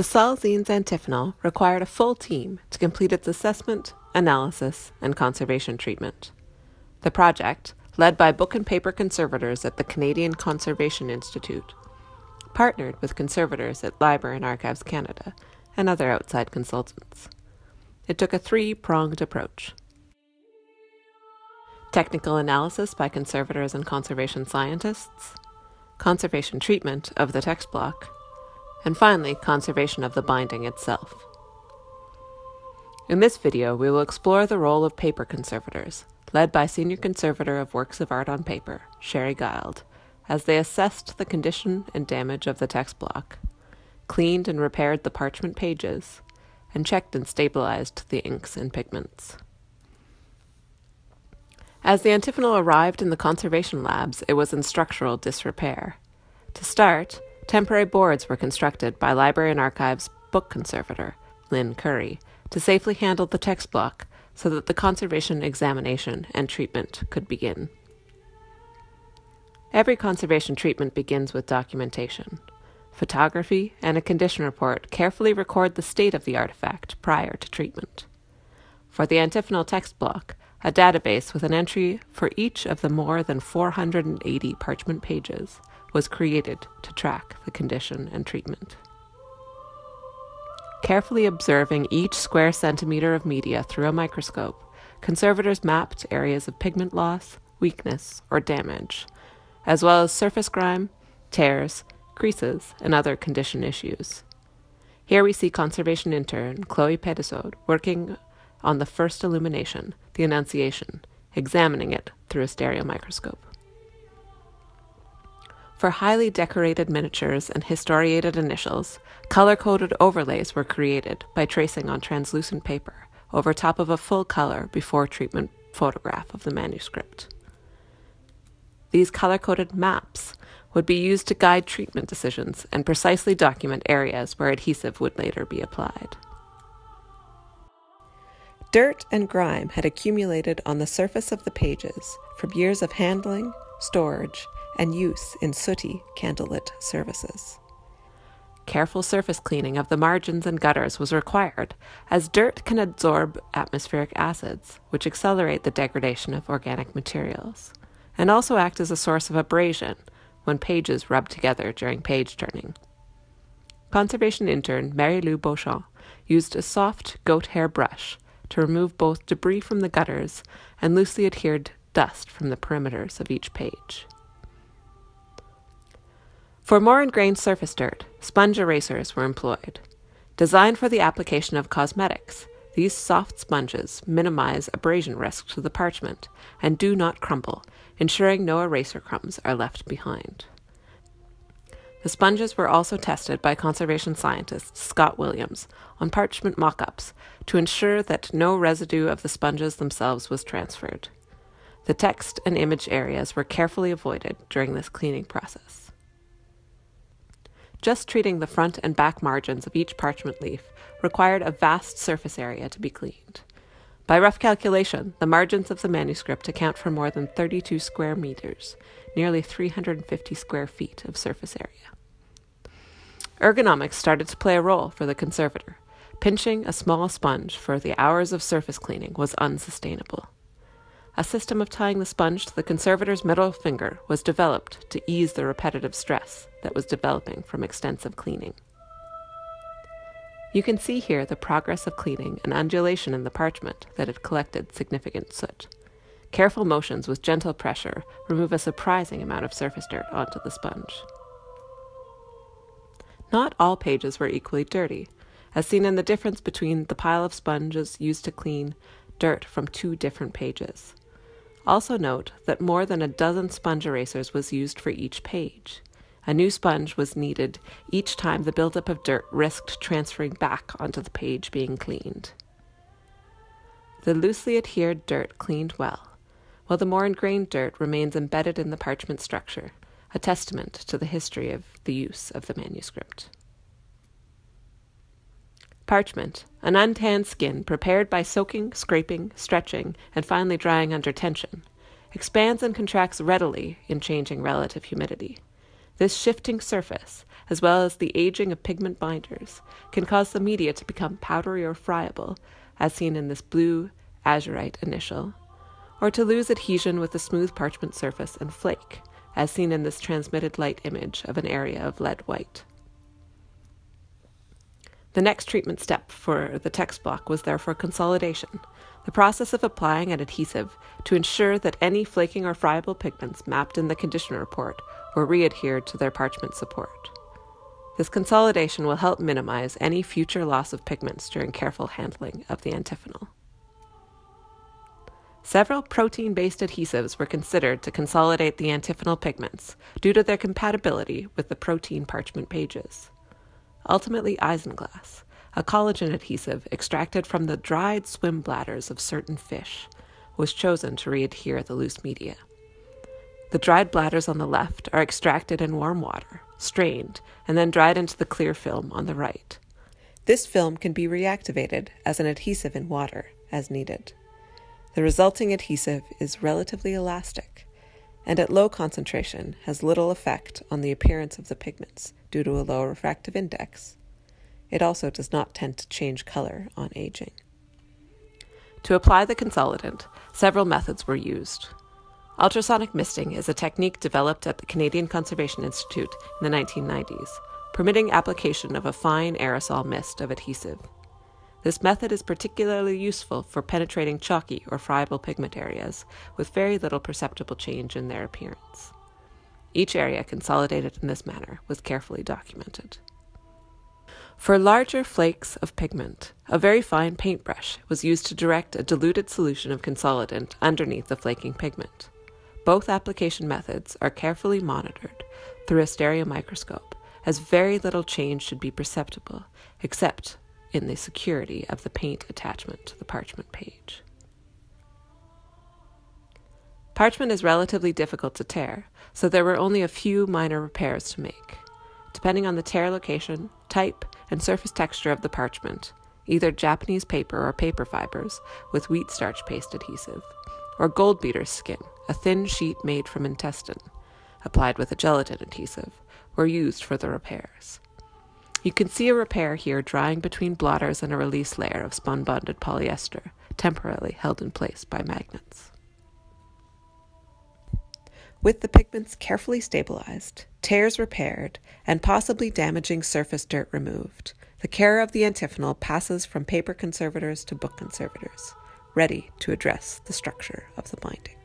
The Salzinnes antiphonal required a full team to complete its assessment, analysis, and conservation treatment. The project, led by book and paper conservators at the Canadian Conservation Institute, partnered with conservators at Library and Archives Canada and other outside consultants. It took a three pronged approach technical analysis by conservators and conservation scientists, conservation treatment of the text block, and finally, conservation of the binding itself. In this video, we will explore the role of paper conservators, led by Senior Conservator of Works of Art on Paper, Sherry Guild, as they assessed the condition and damage of the text block, cleaned and repaired the parchment pages, and checked and stabilized the inks and pigments. As the antiphonal arrived in the conservation labs, it was in structural disrepair. To start, temporary boards were constructed by Library and Archives book conservator, Lynn Curry, to safely handle the text block so that the conservation examination and treatment could begin. Every conservation treatment begins with documentation. Photography and a condition report carefully record the state of the artifact prior to treatment. For the antiphonal text block, a database with an entry for each of the more than 480 parchment pages was created to track the condition and treatment. Carefully observing each square centimeter of media through a microscope, conservators mapped areas of pigment loss, weakness, or damage, as well as surface grime, tears, creases, and other condition issues. Here we see conservation intern Chloe Pedisode working on the first illumination, the Annunciation, examining it through a stereo microscope. For highly decorated miniatures and historiated initials, color coded overlays were created by tracing on translucent paper over top of a full color before treatment photograph of the manuscript. These color coded maps would be used to guide treatment decisions and precisely document areas where adhesive would later be applied. Dirt and grime had accumulated on the surface of the pages from years of handling, storage, and use in sooty candlelit services. Careful surface cleaning of the margins and gutters was required, as dirt can absorb atmospheric acids, which accelerate the degradation of organic materials, and also act as a source of abrasion when pages rub together during page turning. Conservation intern Mary Lou Beauchamp used a soft goat hair brush to remove both debris from the gutters and loosely adhered dust from the perimeters of each page. For more ingrained surface dirt, sponge erasers were employed. Designed for the application of cosmetics, these soft sponges minimize abrasion risk to the parchment and do not crumble, ensuring no eraser crumbs are left behind. The sponges were also tested by conservation scientist Scott Williams on parchment mock ups to ensure that no residue of the sponges themselves was transferred. The text and image areas were carefully avoided during this cleaning process. Just treating the front and back margins of each parchment leaf required a vast surface area to be cleaned. By rough calculation, the margins of the manuscript account for more than 32 square meters, nearly 350 square feet of surface area. Ergonomics started to play a role for the conservator. Pinching a small sponge for the hours of surface cleaning was unsustainable. A system of tying the sponge to the conservator's middle finger was developed to ease the repetitive stress that was developing from extensive cleaning. You can see here the progress of cleaning and undulation in the parchment that had collected significant soot. Careful motions with gentle pressure remove a surprising amount of surface dirt onto the sponge. Not all pages were equally dirty, as seen in the difference between the pile of sponges used to clean dirt from two different pages. Also note that more than a dozen sponge erasers was used for each page. A new sponge was needed each time the buildup of dirt risked transferring back onto the page being cleaned. The loosely adhered dirt cleaned well, while the more ingrained dirt remains embedded in the parchment structure, a testament to the history of the use of the manuscript. Parchment, an untanned skin prepared by soaking, scraping, stretching, and finally drying under tension, expands and contracts readily in changing relative humidity. This shifting surface, as well as the aging of pigment binders, can cause the media to become powdery or friable, as seen in this blue azurite initial, or to lose adhesion with the smooth parchment surface and flake, as seen in this transmitted light image of an area of lead white. The next treatment step for the text block was therefore consolidation, the process of applying an adhesive to ensure that any flaking or friable pigments mapped in the condition report were readhered to their parchment support. This consolidation will help minimize any future loss of pigments during careful handling of the antiphonal. Several protein based adhesives were considered to consolidate the antiphonal pigments due to their compatibility with the protein parchment pages. Ultimately, isinglass, a collagen adhesive extracted from the dried swim bladders of certain fish, was chosen to readhere the loose media. The dried bladders on the left are extracted in warm water, strained, and then dried into the clear film on the right. This film can be reactivated as an adhesive in water as needed. The resulting adhesive is relatively elastic and at low concentration has little effect on the appearance of the pigments due to a low refractive index. It also does not tend to change color on aging. To apply the consolidant, several methods were used. Ultrasonic misting is a technique developed at the Canadian Conservation Institute in the 1990s, permitting application of a fine aerosol mist of adhesive. This method is particularly useful for penetrating chalky or friable pigment areas with very little perceptible change in their appearance. Each area consolidated in this manner was carefully documented. For larger flakes of pigment, a very fine paintbrush was used to direct a diluted solution of consolidant underneath the flaking pigment. Both application methods are carefully monitored through a stereo microscope, as very little change should be perceptible, except in the security of the paint attachment to the parchment page. Parchment is relatively difficult to tear, so there were only a few minor repairs to make. Depending on the tear location, type, and surface texture of the parchment, either Japanese paper or paper fibers with wheat starch paste adhesive, or gold beater skin, a thin sheet made from intestine, applied with a gelatin adhesive, were used for the repairs. You can see a repair here drying between blotters and a release layer of spun bonded polyester, temporarily held in place by magnets. With the pigments carefully stabilized, tears repaired, and possibly damaging surface dirt removed, the care of the antiphonal passes from paper conservators to book conservators, ready to address the structure of the binding.